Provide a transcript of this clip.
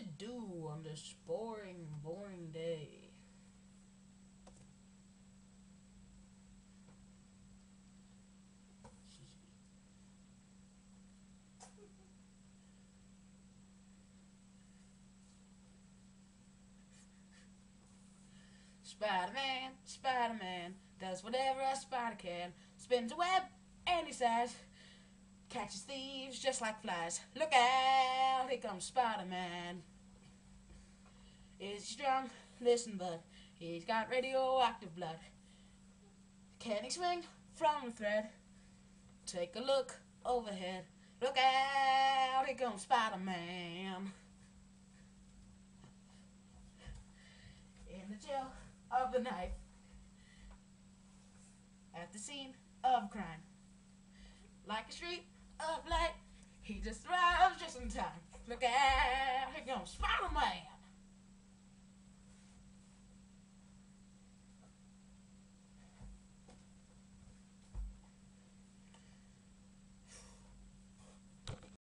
do on this boring, boring day? Spider-Man, Spider-Man, does whatever a spider can. Spins a web any size. Catches thieves just like flies. Look out, here comes Spider-Man. Is he strong? Listen, bud. He's got radioactive blood. Can he swing from a thread? Take a look overhead. Look out, here comes Spider-Man. In the chill of the night. At the scene of crime. Like a street of light. He just arrives just in time. Look out, here comes Spider-Man.